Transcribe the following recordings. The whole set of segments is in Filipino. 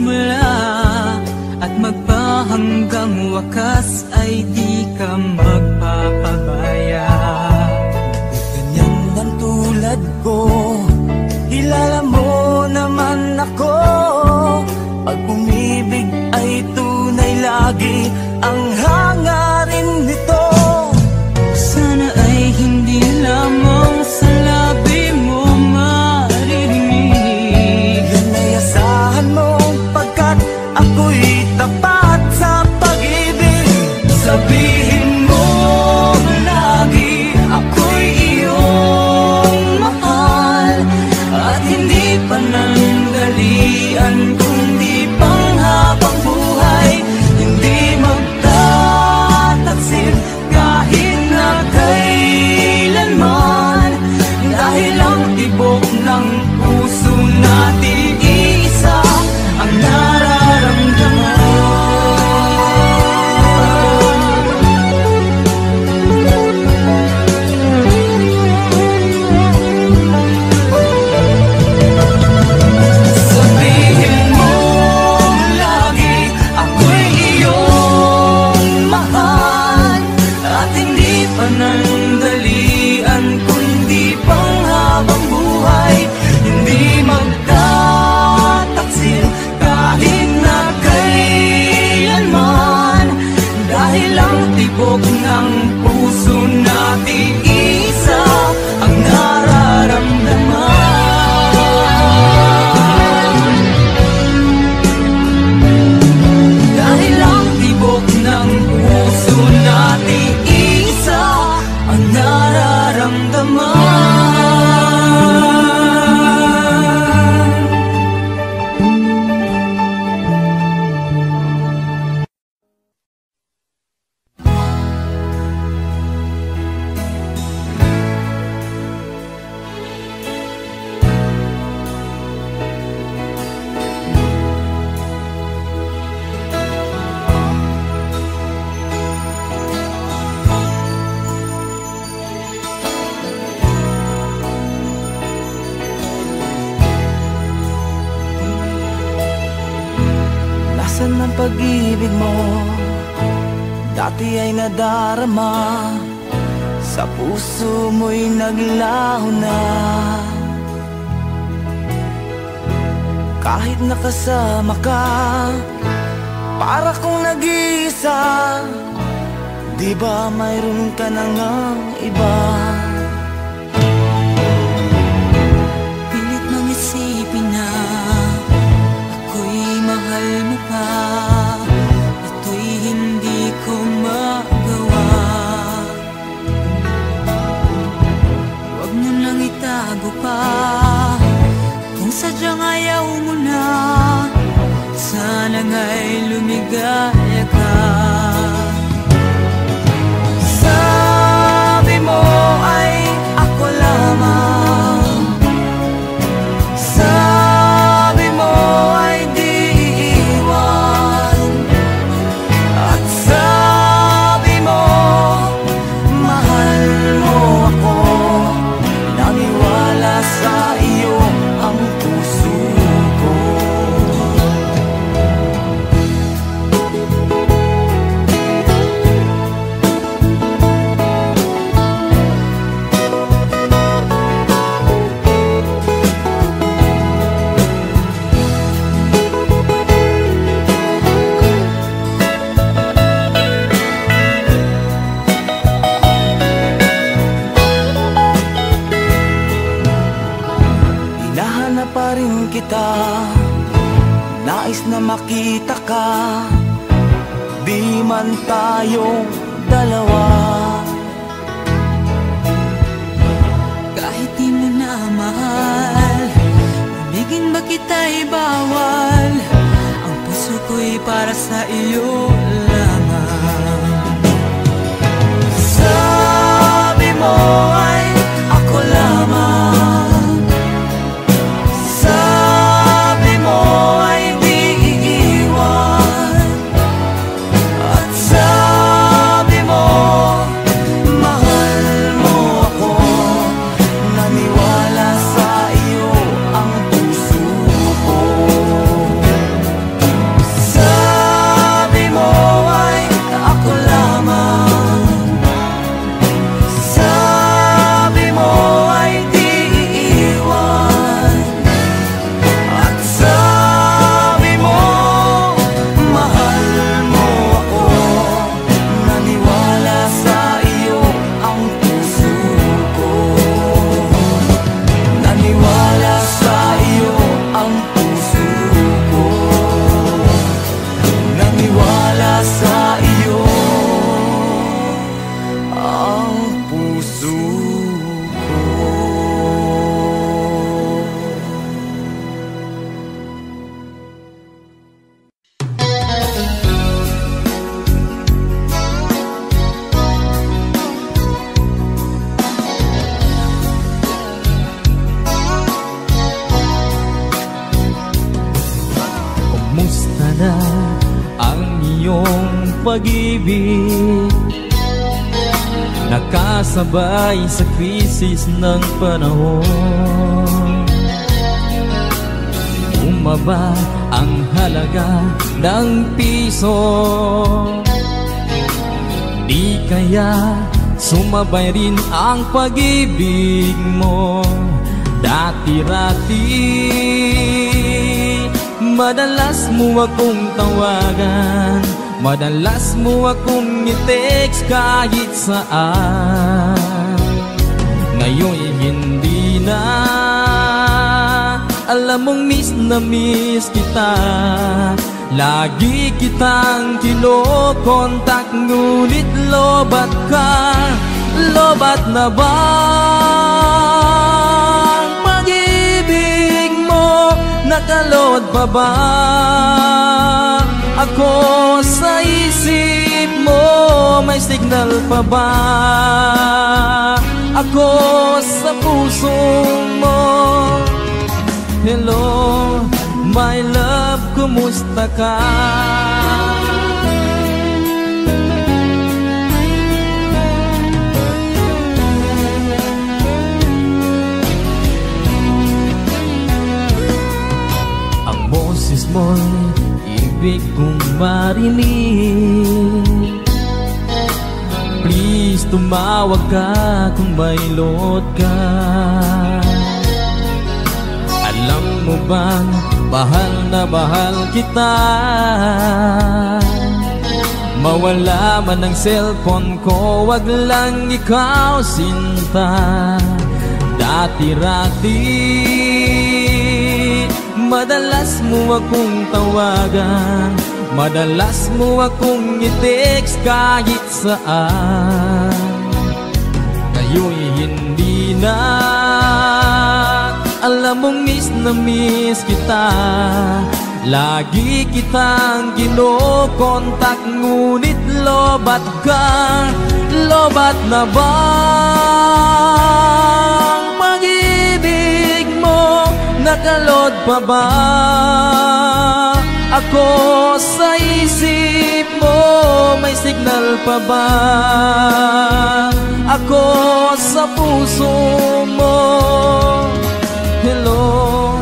sa simula At magpahanggang wakas ay di ka magpapabaya Na ang iyong pag-ibig? Nakasabay sa krisis ng panahon. Umaba ang halaga ng piso. Di kaya sumabay rin ang pag-ibig mo. Dati-rati Madalas mo akong tawagan. Madalas mo akong i-text kahit saan. Ngayon'y hindi na. Alam mong miss na miss kita. Lagi kitang kinokontak Ngunit lobat ka. Lobat na ba mo Nakalod pa ba Ako sa isip mo May signal pa ba Ako sa puso mo Hello, my love, kumusta ka? Mo'y ibig kong marinig. Please tumawag ka kung may load ka. Alam mo bang bahal na bahal kita? Mawala man ang cellphone ko Wag lang ikaw sinta. Dati-rati Madalas mo akong tawagan. Madalas mo akong i-text kahit saan. Ngayon'y hindi na. Alam mong miss na miss kita. Lagi kitang kinokontak Ngunit lobat ka. Lobat na ba mo Nakalod pa ba Ako sa isip mo May signal pa ba Ako sa puso mo Hello,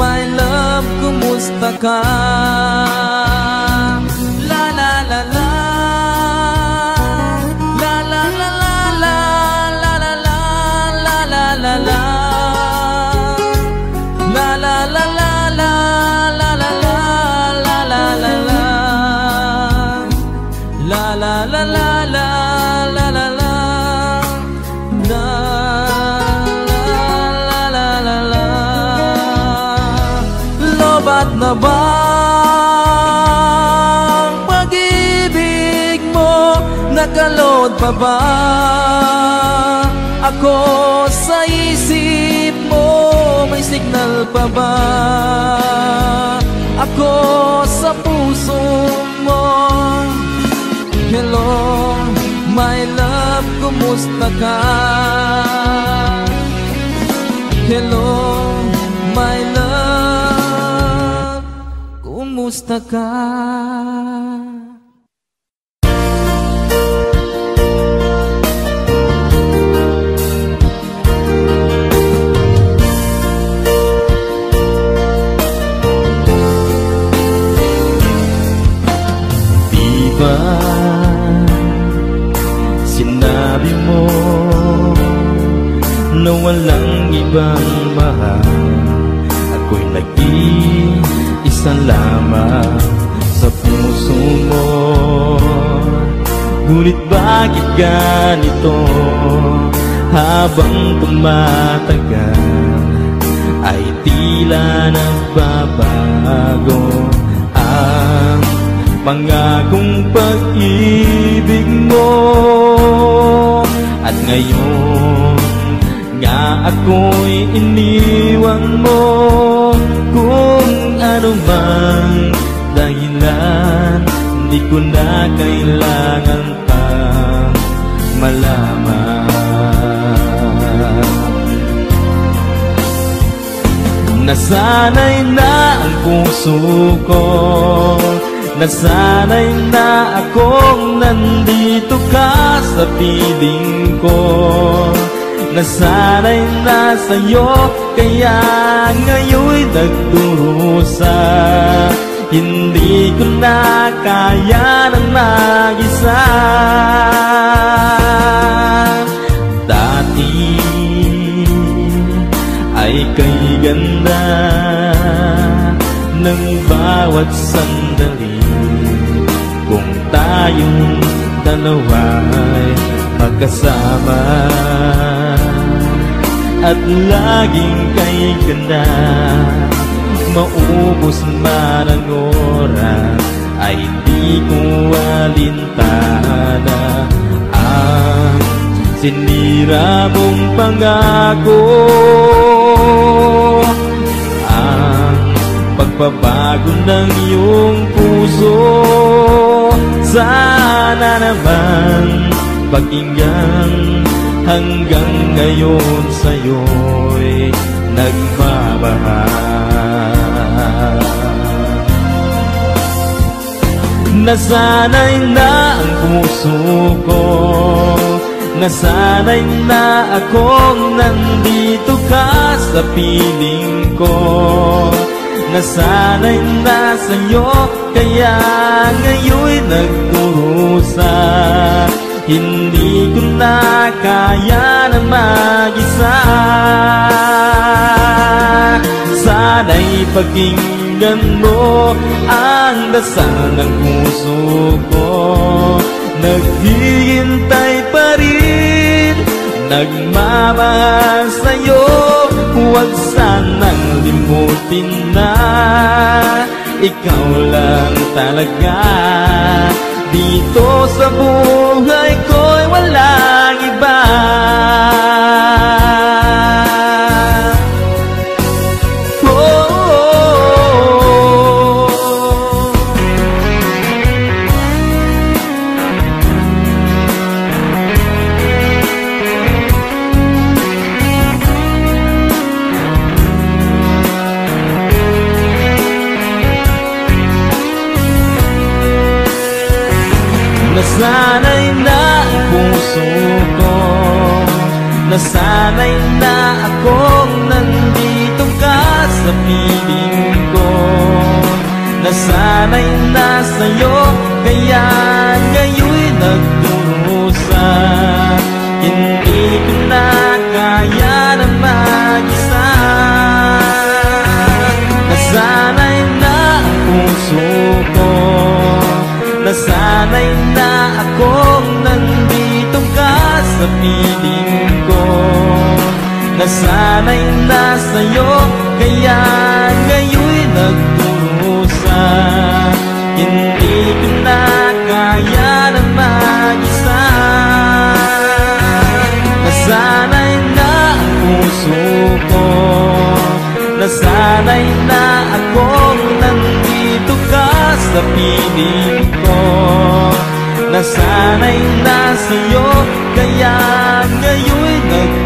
my love, kumusta ka? Pa ba Ako sa isip mo May signal pa ba Ako sa puso mo Hello, my love, kumusta ka? Hello, my love, kumusta ka? Ibang mahal. Ako'y nag-iisa lamang Sa puso mo. Ngunit bakit ganito? Habang tumatagal Ay tila nagbabago Ang Pangakong pag-ibig mo. At ngayon nga ako'y iniwan mo. Kung ano mang dahilan Di ko na kailangan pang malaman. Nasanay na ang puso ko. Nasanay na akong nandito ka sa piling ko Na sa'yo kaya ngayon'y nagdurusa. Hindi ko na kaya ng mag-isa. Dati ay kay ganda ng bawat sandali. Kung tayong dalawa'y magkasama At laging kay ganda Maubos man ang oras Ay di ko alintana. Ang sinira mong pangako Ang pagbabago ng iyong puso. Sana naman pakinggan hanggang ngayon sa'yo'y nagmamahal. Nasanay na ang puso ko Nasanay na akong nandito ka sa piling ko. Nasanay na sa'yo Kaya ngayon'y nagkurusa Hindi ko na kaya na mag-isa. Sana'y pakinggan mo Ang dasal ng puso ko. Naghihintay pa rin Nagmamahal sa'yo. Huwag sanang limutin na Ikaw lang talaga Dito sa buhay ko'y walang iba Nasanay na akong nandito ka sa piling ko. Nasanay na sa'yo Kaya ngayon'y nagdurusa. Hindi ko na kaya na mag-isa. Nasanay na ang puso ko. Nasanay na akong nandito ka sa piling ko na sa'yo Kaya ngayon'y nagdurusa Hindi ko na kaya na mag mag-isa. Nasanay na ang puso ko Nasanay na akong nandito ka sa piling ko Na sa'yo kaya ngayon'y nagkurusa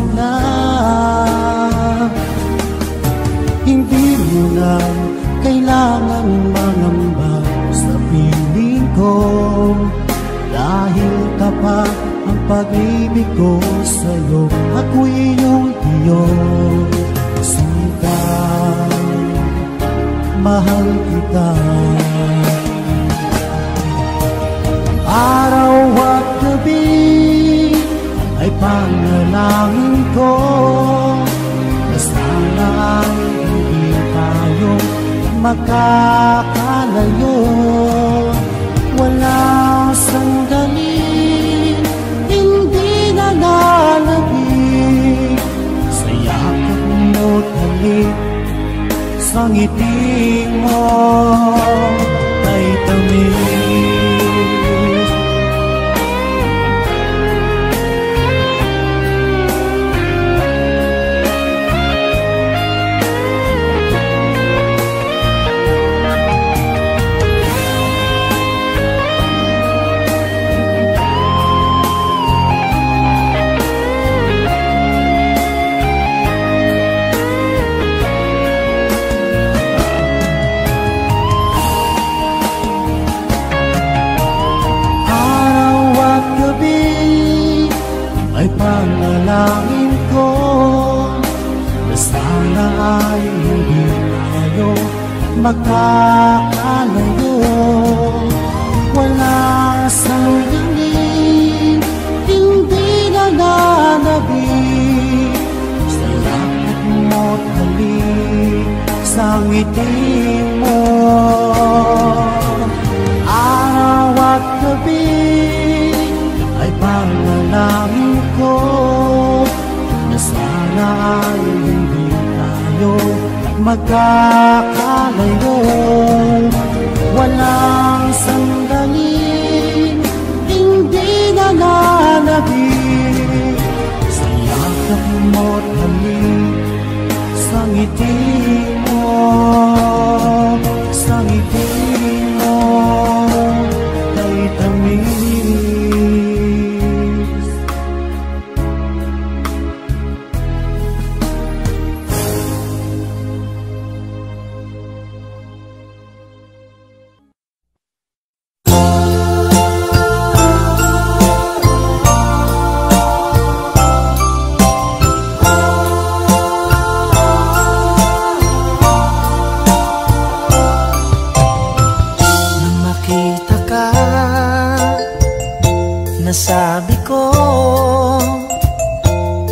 Sigla hindi mo na kailangan mangamba sa piling ko. Dahil tapat ang pag-ibig ko sa'yo Ako'y iyong iyong sinta Mahal kita. Araw at gabi ay panalangin ko sana ay hindi tayo makakalayo. Wala sandali, hindi na lalabig Sa yakap mo't halik, sa ngiti mo. Ay tamis magkakalayo Wala sanggalin, hindi na nanabig Sa lakot mo't halik, sa ngiti mo. Araw at gabi ay panalangin ko Na sana ay hindi tayo magkakalayo Walang sandali, hindi na nanabig Sa yakap mo't halik, sa ngiti mo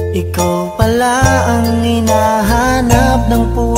Ikaw pala ang hinahanap ng puso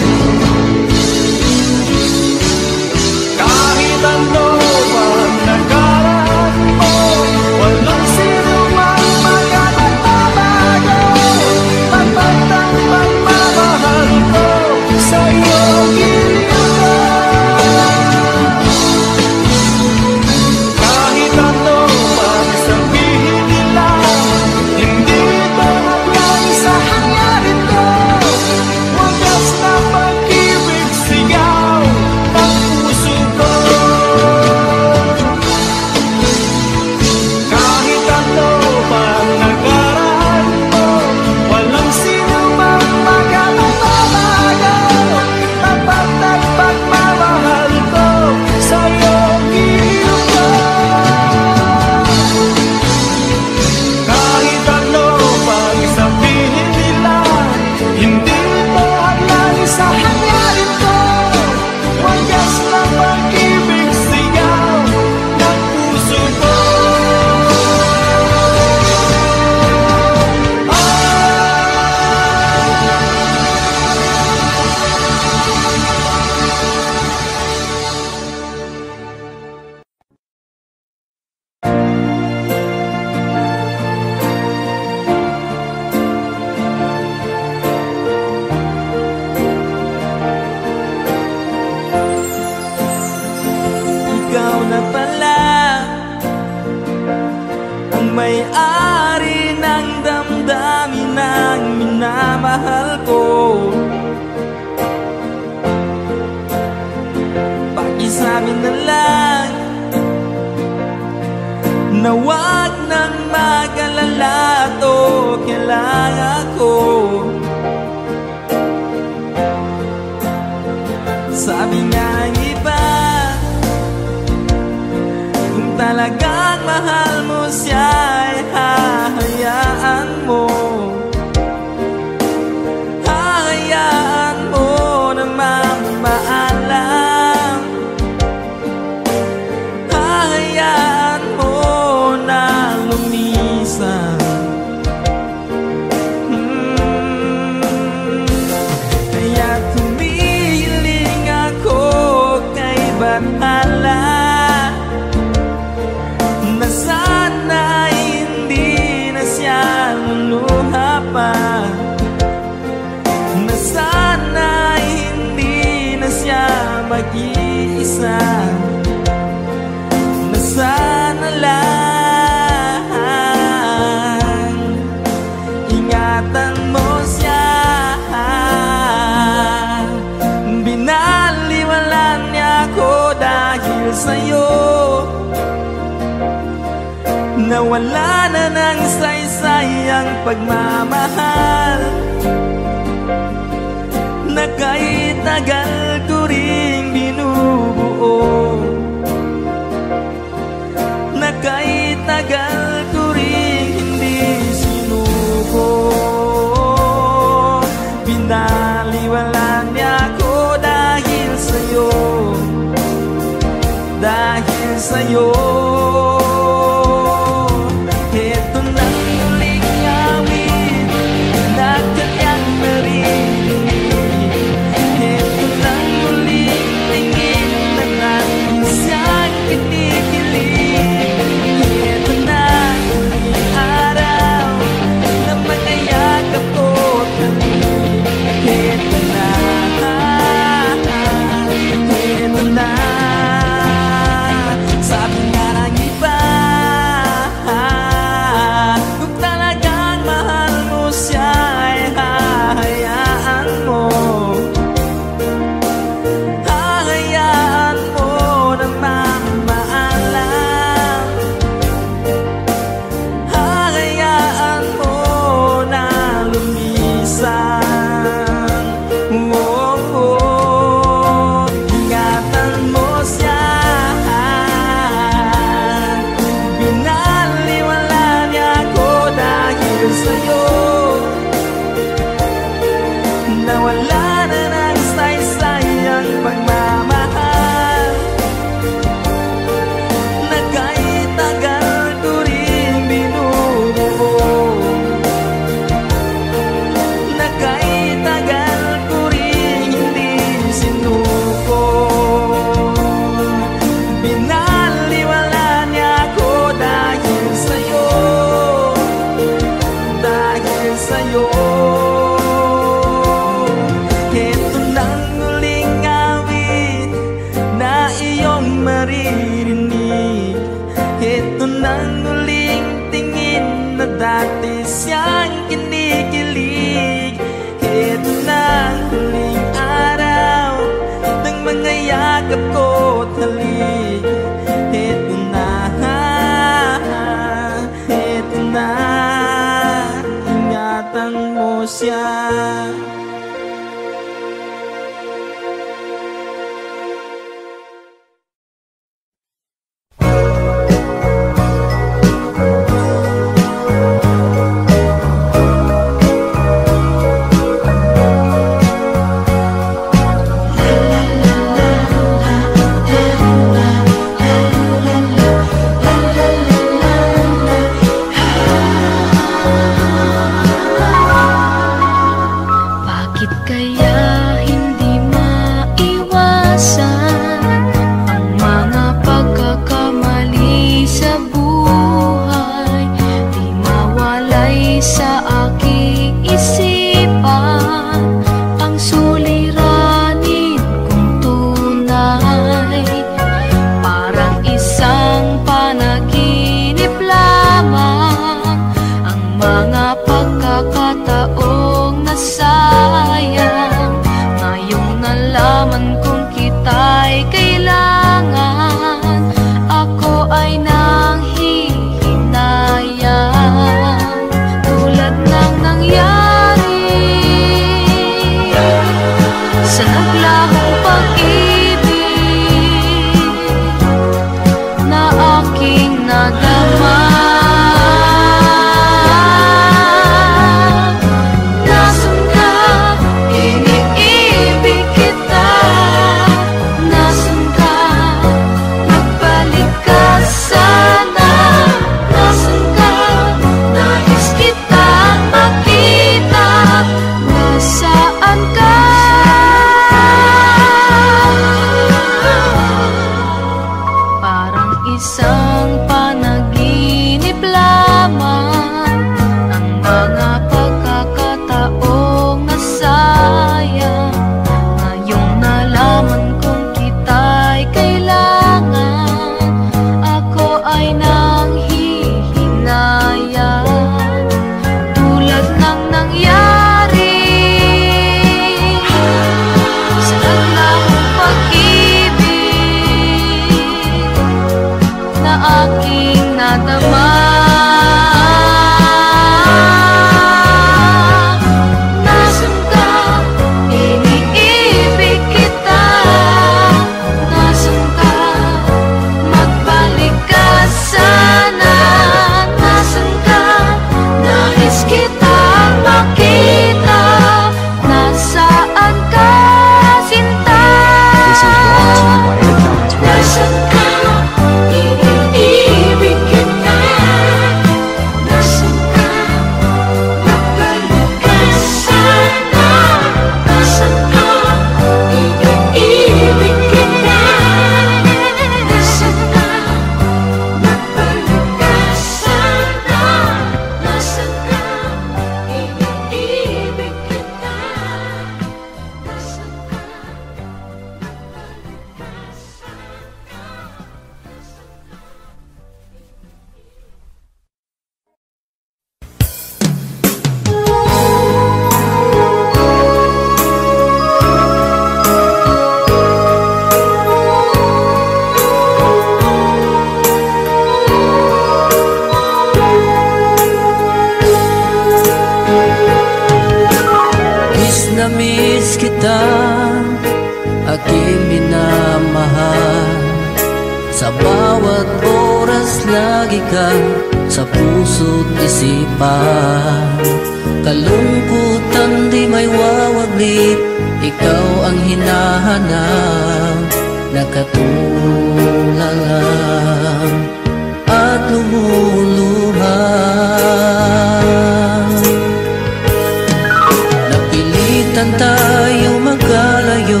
Minsan tayo magkalayo?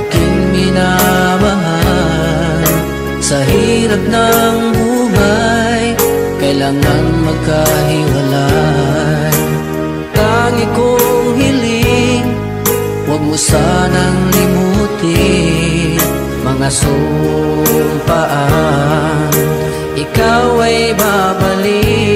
Aking minamahal. Sa hirap ng buhay Kailangan magkahiwalay. Tangi kong hiling Huwag mo sanang limutin Mga sumpaan. Ikaw ay babalik.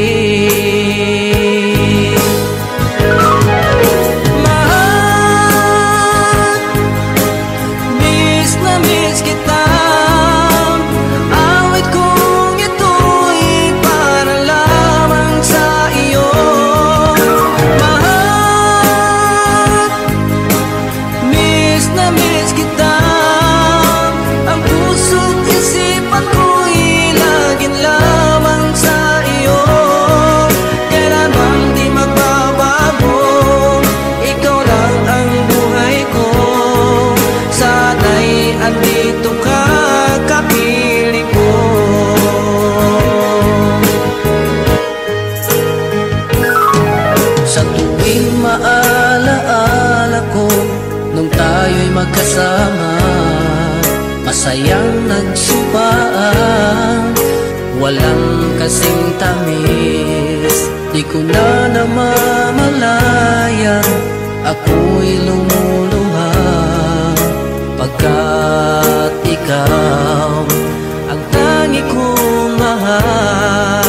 Walang kasing tamis. Di ko na namamalayan Ako'y lumuluha Pagkat ikaw Ang tangi kong mahal.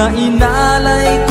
Na inalay ko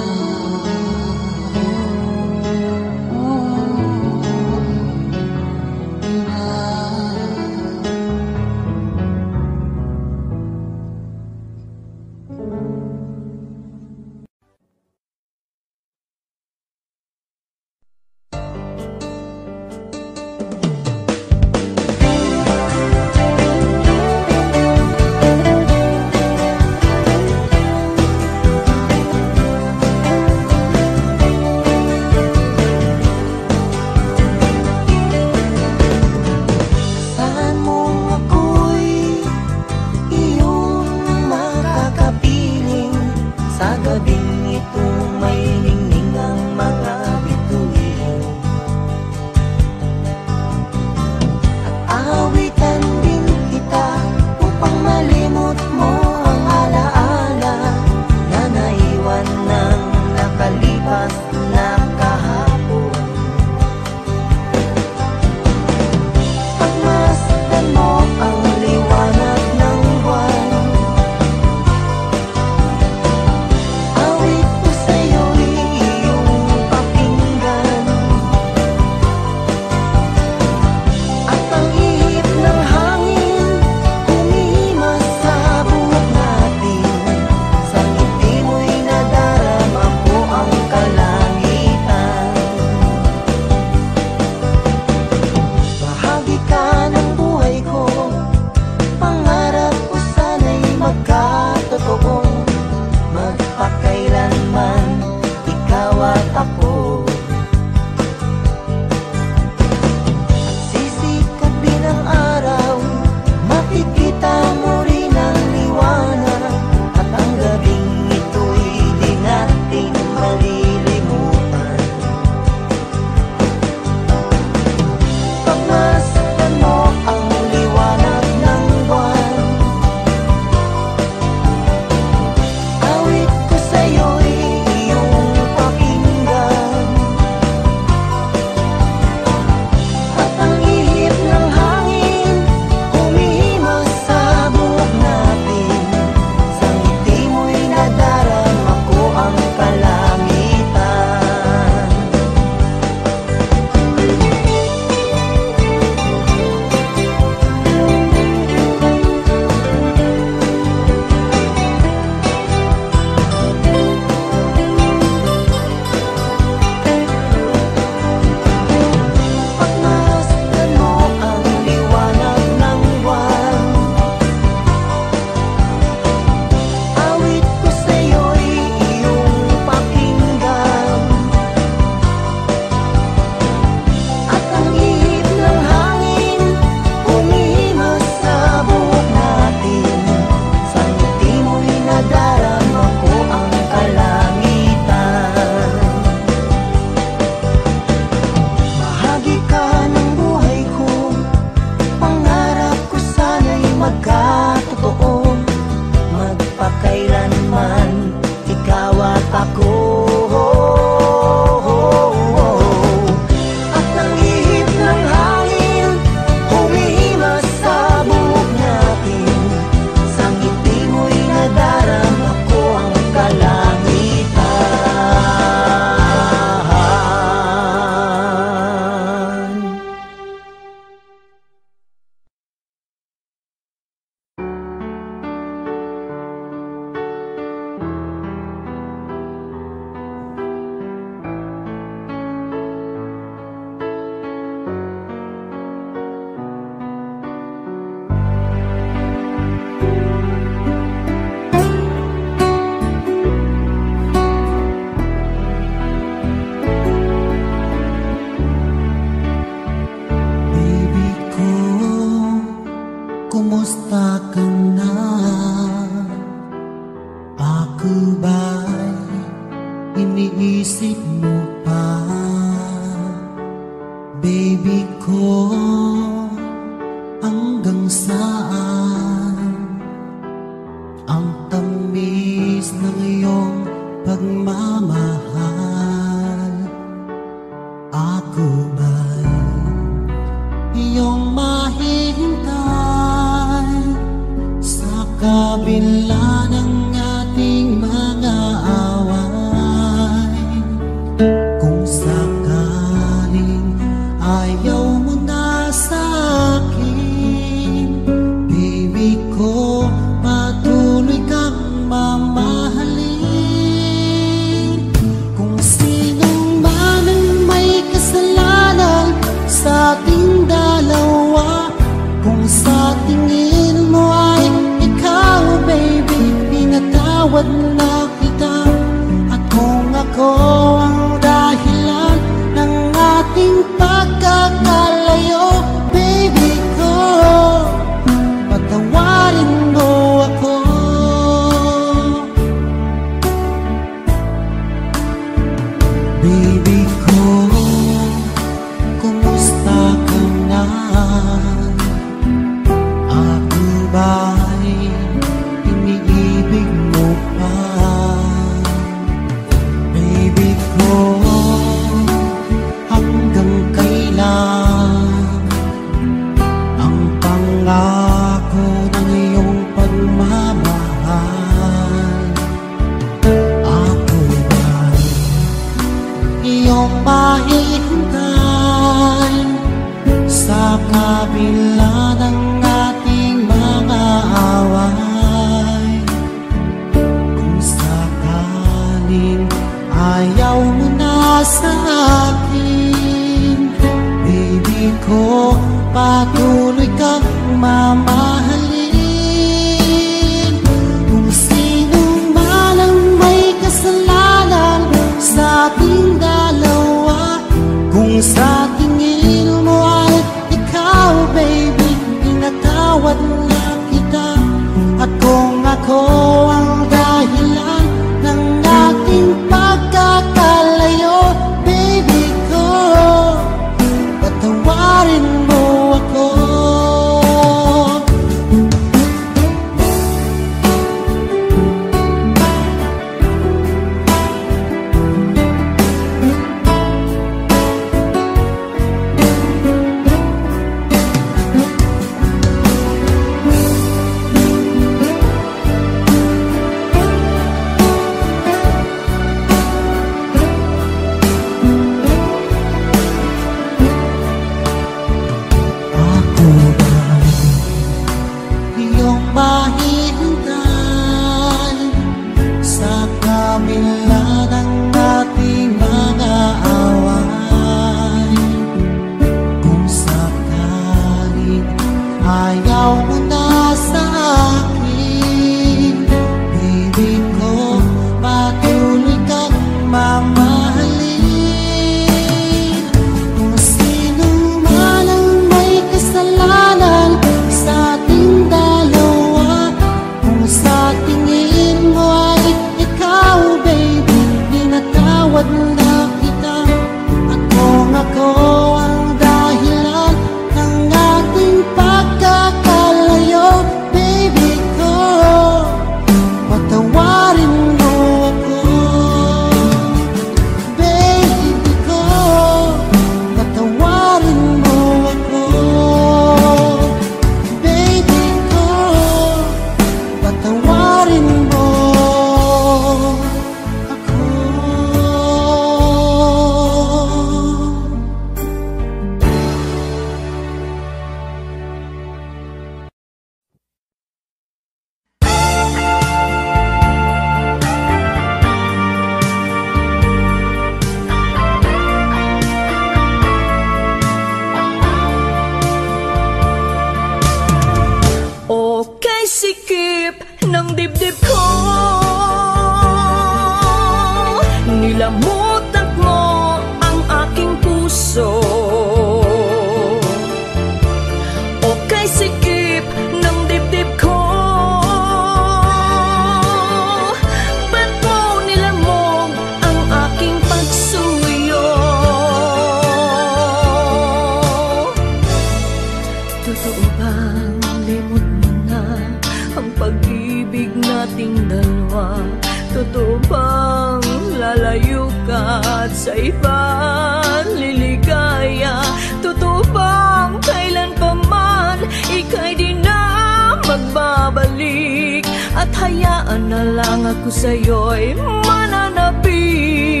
Saan na lang ako sa'yo'y mananapig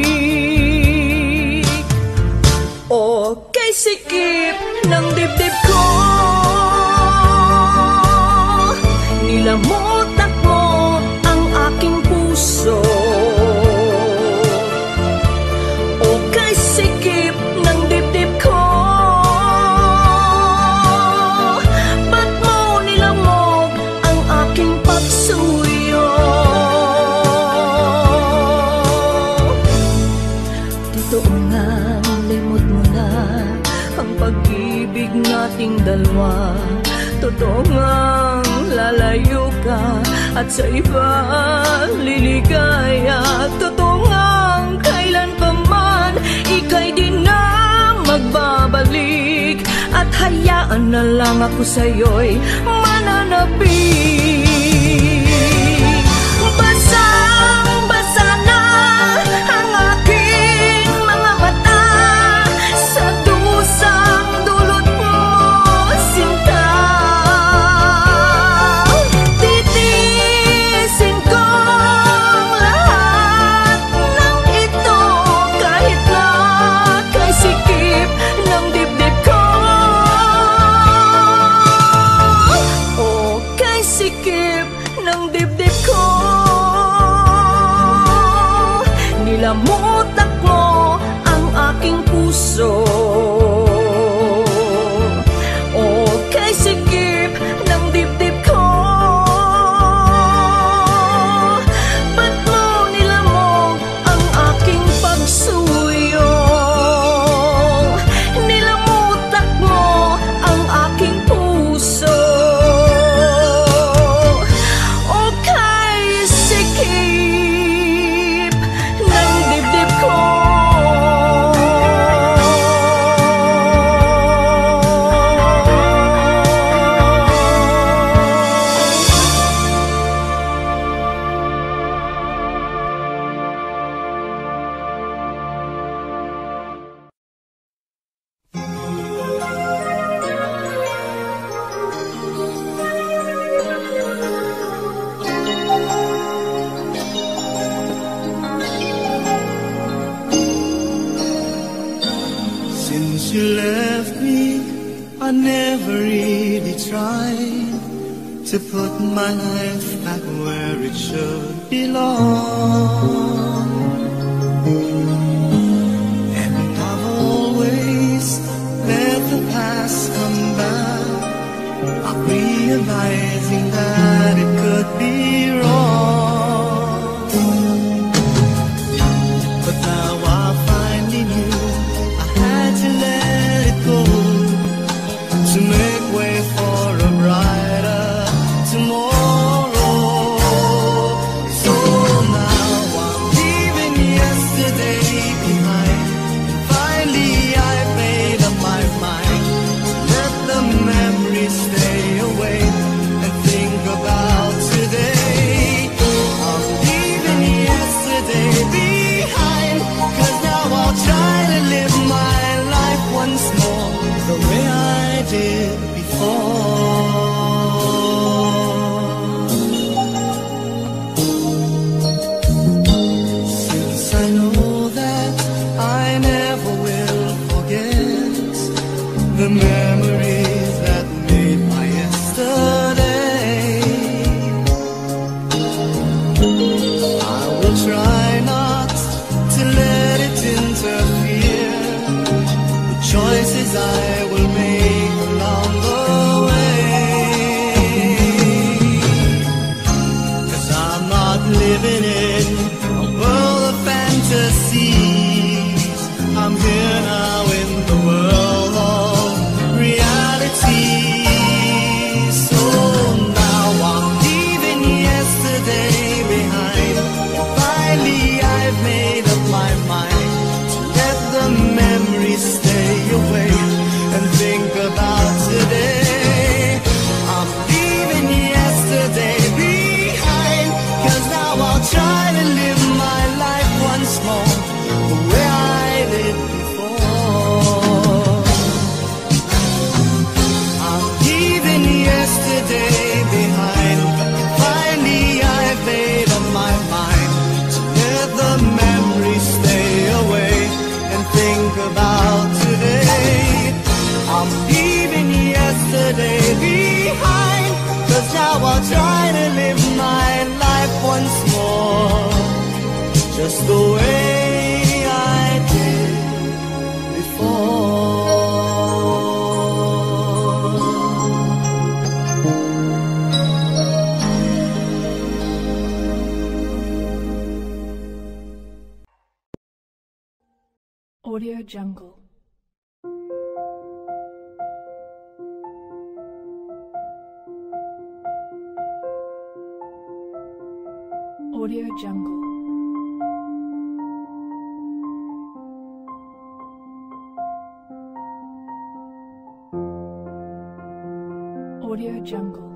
Okay, sikip ng dibdib ko. Nilamon at sa iba liligaya. Totoo ngang kailan pa man ika'y di na magbabalik. At hayaan na lang ako sa'yo'y mananabik. corazón. Audio Jungle.